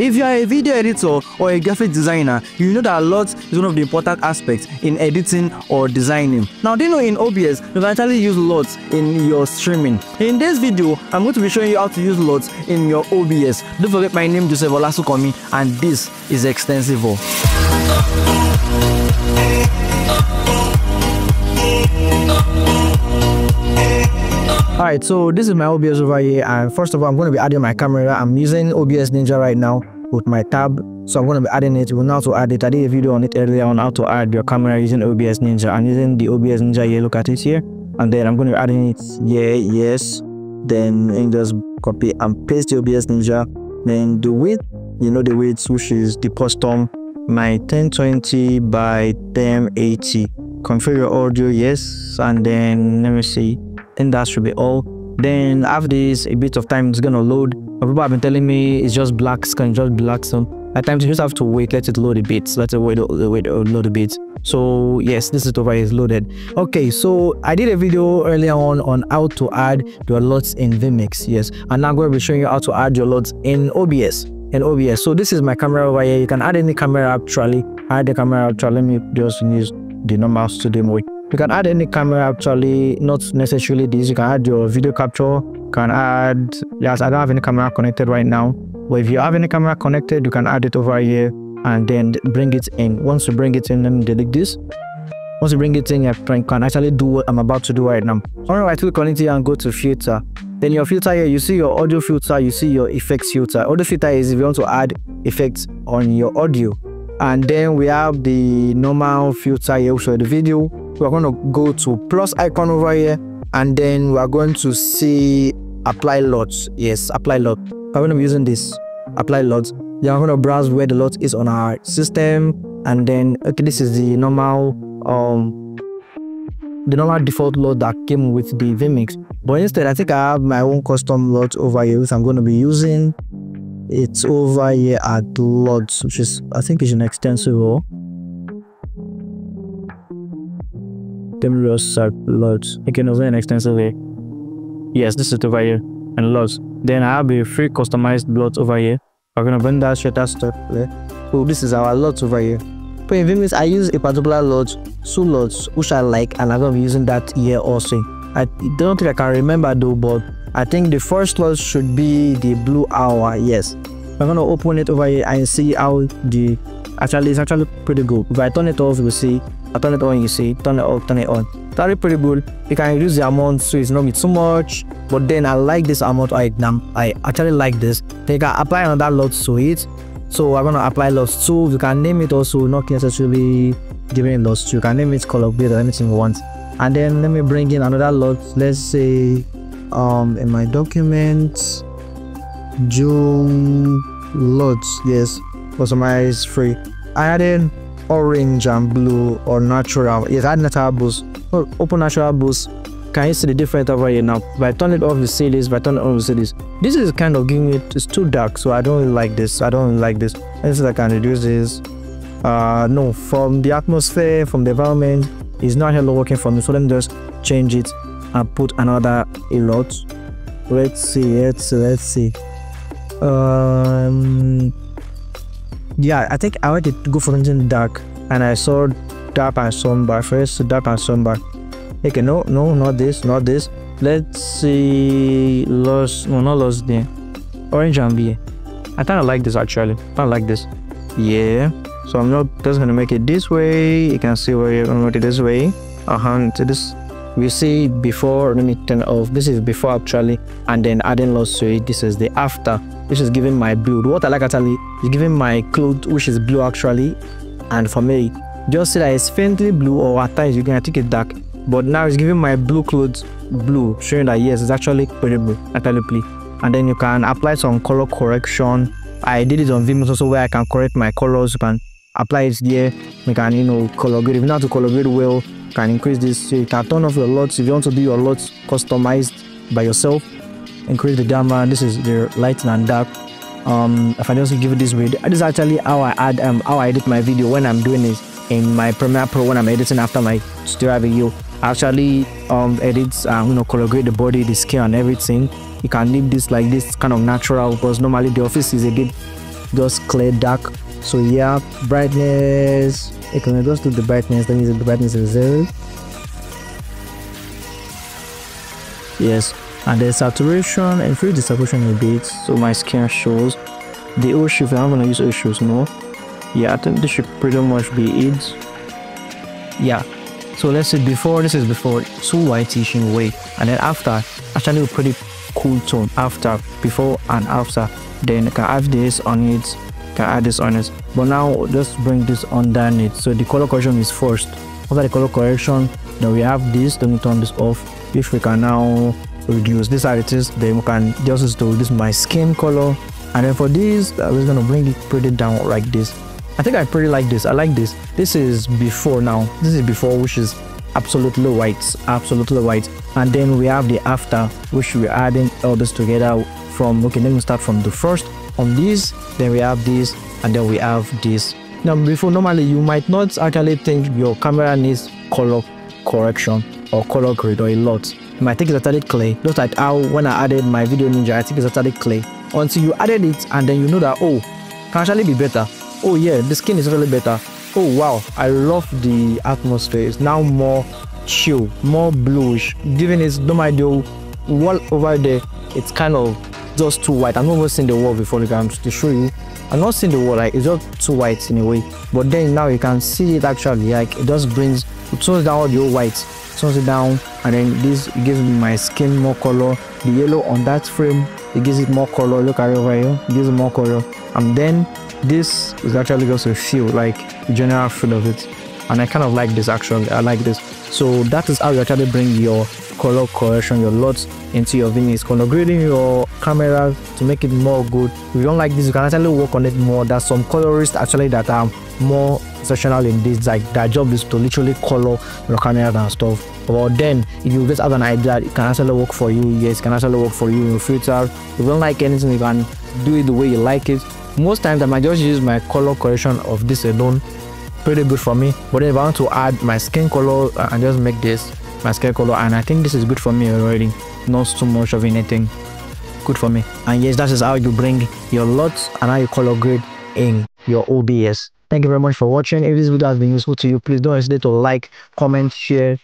If you are a video editor or a graphic designer, you know that LUTs is one of the important aspects in editing or designing. Now, do you know in OBS, you can actually use LUTs in your streaming. In this video, I'm going to be showing you how to use LUTs in your OBS. Don't forget my name Joseph Olasukomi and this is Extensivo. Alright, so this is my OBS over here and first of all I'm going to be adding my camera. I'm using OBS Ninja right now with my tab. So I'm going to be adding it. We'll know to add it. I did a video on it earlier on how to add your camera using OBS Ninja. I'm using the OBS Ninja here. Look at it here. And then I'm going to be adding it here. Yes. Then you just copy and paste the OBS Ninja. Then the width, you know the width which is the custom my 1020 by 1080 configure audio yes and then let me see think that should be all then after this a bit of time it's gonna load. People have been telling me it's just black screen just black so at times you just have to wait let it load a bit let it wait, wait load a bit. So yes this is over is loaded. Okay so i did a video earlier on on how to add your LUTs in vMix yes. And now i'm going to be showing you how to add your LUTs in OBS in OBS so this is my camera over here. You can add any camera actually. Add the camera actually. Let me just use the normal studio mode you can add any camera actually, not necessarily this. You can add your video capture, can add, yes, I don't have any camera connected right now. But if you have any camera connected, you can add it over here and then bring it in. Once you bring it in, let me delete this. Once you bring it in, you can actually do what I'm about to do right now. Alright, click on it here and go to filter. Then your filter here, you see your audio filter, you see your effects filter. Audio filter is if you want to add effects on your audio. And then we have the normal filter here, so the video we're going to go to plus icon over here and then we're going to see apply LUTs yes apply LUT i'm going to be using this apply LUTs then i'm going to browse where the LUT is on our system and then okay this is the normal um the normal default LUT that came with the vMix. But instead i think i have my own custom LUT over here which i'm going to be using. It's over here at LUTs which is i think is an extensive Demurios are LUTs. You can also extensively. Yes, this is over here and LUTs. Then I have a free customized LUT over here. I'm gonna bring that shit shutter stuff there. Oh, this is our LUT over here. But in vMix, I use a particular LUT, two LUTs, which I like, and I'm gonna be using that here also. I don't think I can remember though, but I think the first LUT should be the blue hour. Yes. I'm gonna open it over here and see how the actually it's actually pretty good. If I turn it off, you will see I turn it on, you see, turn it off, turn it on. Very pretty good. You can reduce the amount so it's not be too much. But then I like this amount I I actually like this. Then you can apply another LUT to it. So I'm gonna apply LUTs 2. You can name it also, not necessarily giving LUTs 2. You can name it color grade or anything you want. And then let me bring in another LUT Let's say um in my documents June LUTs yes, customize free. I added orange and blue or natural. It had natural boost. open natural boost. Can you see the difference over here now? If I turn it off, you see this. If I turn it on, you see this. This is kind of giving it, it's too dark, so I don't really like this. I don't really like this. Instead, I can reduce this. Uh, no, from the atmosphere, from the environment, it's not hello working for me. So let me just change it and put another a LUT Let's see, let's see, let's see. Um, yeah, I think I wanted to go for something dark, and I saw dark and somber first. Dark and somber. Okay, no, no, not this, not this. Let's see, lost, no, not lost there. Orange and i kind of like this actually. I like this. Yeah. So I'm not just gonna make it this way. You can see where gonna make it this way. Uh huh. To this we see before let me turn off this is before actually and then adding LUTs to it. This is the after which is giving my build. What i like actually is giving my cloth which is blue actually and for me just see that it's faintly blue or at times you can take it dark but now it's giving my blue clothes blue showing that yes it's actually pretty blue actually blue and then you can apply some color correction. I did it on vimeo also where i can correct my colors. You can apply it there. You can you know color grade if you know to color grade well can increase this. So you can turn off your LUTs if you want to do your LUTs customized by yourself increase the gamma this is the light and dark. Um if i just give it this way this is actually how i add um how i edit my video when i'm doing it in my Premiere Pro when i'm editing after my tutorial video. Actually um edit and you know color grade the body the scale and everything. You can leave this like this kind of natural because normally the office is a bit just clear dark so yeah brightness. Okay let's do the brightness. Let me see the brightness is zero. Yes and then saturation increase the saturation a bit so my skin shows the hue shift I'm gonna use hue shifts more. Yeah I think this should pretty much be it. Yeah. So let's say before this is before so whitish in way. And then after actually a pretty cool tone. After before and after. Then I can have this on it can add this on it. But now just bring this underneath. So the color correction is first. After the color correction then we have this. Then we turn this off if we can now reduce. This as it is then we can just do this my skin color. And then for this i'm just gonna bring it pretty down like this. I think i pretty like this. I like this. This is before now. This is before which is absolutely white. Absolutely white. And then we have the after which we're adding all this together from okay let me start from the first on this then we have this and then we have this. Now before normally you might not actually think your camera needs color correction or color grade or a LUT. You might think it's actually clear just like how when i added my VDO.Ninja i think it's actually clear until you added it and then you know that oh can actually be better. Oh yeah the skin is really better. Oh wow i love the atmosphere. It's now more chill more bluish. Giving it no idea wall over there it's kind of just too white. I've never seen the wall before to show you. I've not seen the wall like it's just too white in a way. But then now you can see it actually like it just brings it tones down all the old white tones it down and then this gives me my skin more color. The yellow on that frame it gives it more color. Look at it over here it gives it more color. And then this is actually just a feel like the general feel of it. And i kind of like this actually. I like this. So that is how you actually bring your color correction your LUTs into your videos color grading your camera to make it more good. If you don't like this you can actually work on it more. There's some colorists actually that are more exceptional in this like their job is to literally color your camera and stuff. But then if you just have an idea it can actually work for you. Yes it can actually work for you in the future. If you don't like anything you can do it the way you like it. Most times i might just use my color correction of this alone. Pretty good for me. But if i want to add my skin color and just make this my skin color and i think this is good for me already. Not too much of anything. Good for me. And yes that is how you bring your LUTs and how you color grade in your OBS thank you very much for watching. If this video has been useful to you please don't hesitate to like comment share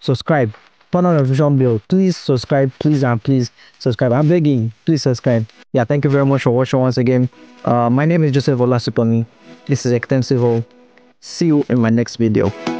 subscribe. Turn on notification bell. Please subscribe please and please subscribe. I'm begging. Please subscribe. Yeah thank you very much for watching once again. Uh, my name is joseph olasiponi this is Extensiveall see you in my next video